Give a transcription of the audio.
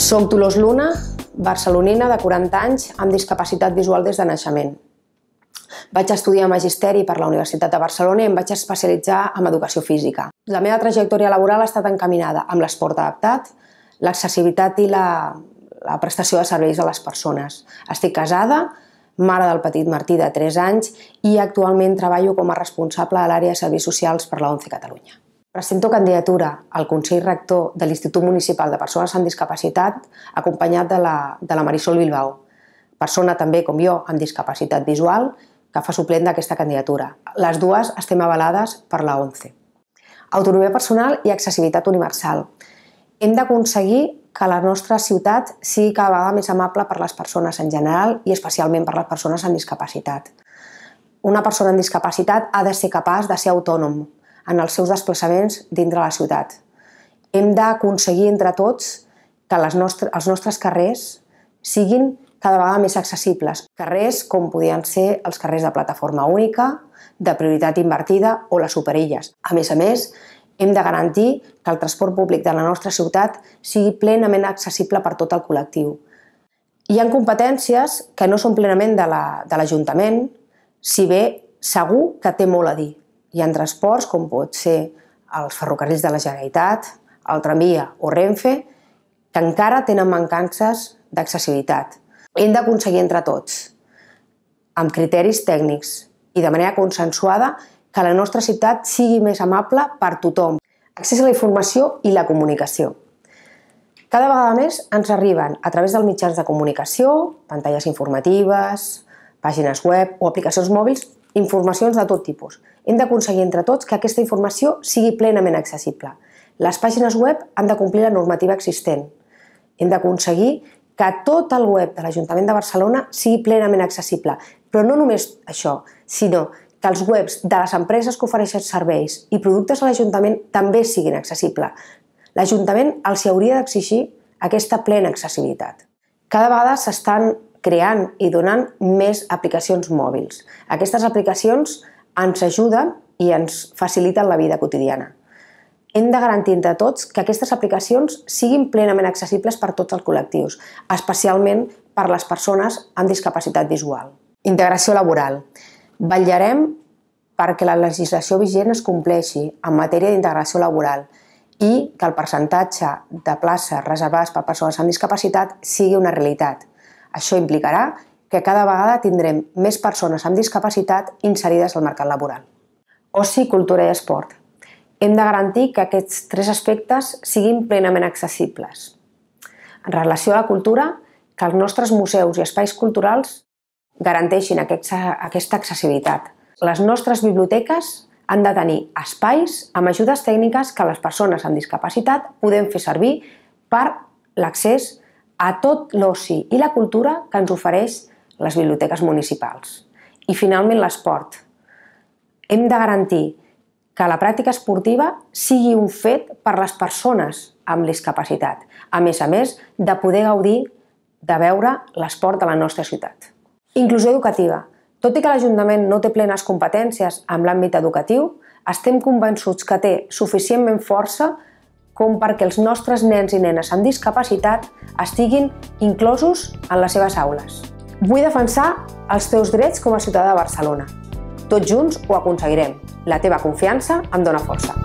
Som Dolors Luna, barcelonina de 40 anys amb discapacitat visual des de naixement. Vaig estudiar Magisteri per la Universitat de Barcelona i em vaig especialitzar en educació física. La meva trajectòria laboral ha estat encaminada amb l'esport adaptat, l'accessibilitat i la, la prestació de serveis a les persones. Estic casada, mare del petit Martí de 3 anys i actualment treballo com a responsable de l'àrea de serveis socials per la ONCE Catalunya. Presento candidatura al Consell Rector de l'Institut Municipal de Persones amb Discapacitat acompanyat de la, de la Marisol Bilbao, persona també com jo amb discapacitat visual que fa suplent d'aquesta candidatura. Les dues estem avalades per la ONCE. Autonomia personal i accessibilitat universal. Hem d'aconseguir que la nostra ciutat sigui cada vegada més amable per les persones en general i especialment per les persones amb discapacitat. Una persona amb discapacitat ha de ser capaç de ser autònom en els seus desplaçaments dintre la ciutat. Hem d'aconseguir entre tots que les nostres, els nostres carrers siguin cada vegada més accessibles. Carrers com podien ser els carrers de plataforma única, de prioritat invertida o les superilles. A més a més, hem de garantir que el transport públic de la nostra ciutat sigui plenament accessible per tot el col·lectiu. Hi ha competències que no són plenament de l'Ajuntament, la, si bé segur que té molt a dir. Hi ha transports, com pot ser els ferrocarrils de la Generalitat, el tramvia o Renfe, que encara tenen mancances d'accessibilitat. Hem d'aconseguir entre tots, amb criteris tècnics i de manera consensuada, que la nostra ciutat sigui més amable per tothom. Accés a la informació i la comunicació. Cada vegada més ens arriben a través dels mitjans de comunicació, pantalles informatives, pàgines web o aplicacions mòbils, informacions de tot tipus. Hem d'aconseguir entre tots que aquesta informació sigui plenament accessible. Les pàgines web han de complir la normativa existent. Hem d'aconseguir que tot el web de l'Ajuntament de Barcelona sigui plenament accessible. Però no només això, sinó que els webs de les empreses que ofereixen serveis i productes a l'Ajuntament també siguin accessibles. L'Ajuntament els hauria d'exigir aquesta plena accessibilitat. Cada vegada s'estan creant i donant més aplicacions mòbils. Aquestes aplicacions ens ajuden i ens faciliten la vida quotidiana hem de garantir entre tots que aquestes aplicacions siguin plenament accessibles per tots els col·lectius, especialment per les persones amb discapacitat visual. Integració laboral. Vetllarem perquè la legislació vigent es compleixi en matèria d'integració laboral i que el percentatge de places reservades per persones amb discapacitat sigui una realitat. Això implicarà que cada vegada tindrem més persones amb discapacitat inserides al mercat laboral. Oci, cultura i esport hem de garantir que aquests tres aspectes siguin plenament accessibles. En relació a la cultura, que els nostres museus i espais culturals garanteixin aquesta accessibilitat. Les nostres biblioteques han de tenir espais amb ajudes tècniques que les persones amb discapacitat podem fer servir per l'accés a tot l'oci i la cultura que ens ofereix les biblioteques municipals. I finalment l'esport. Hem de garantir que la pràctica esportiva sigui un fet per les persones amb discapacitat, a més a més de poder gaudir de veure l'esport de la nostra ciutat. Inclusió educativa. Tot i que l'Ajuntament no té plenes competències en l'àmbit educatiu, estem convençuts que té suficientment força com perquè els nostres nens i nenes amb discapacitat estiguin inclosos en les seves aules. Vull defensar els teus drets com a ciutadà de Barcelona. Tots junts ho aconseguirem. La teva confiança em dóna força.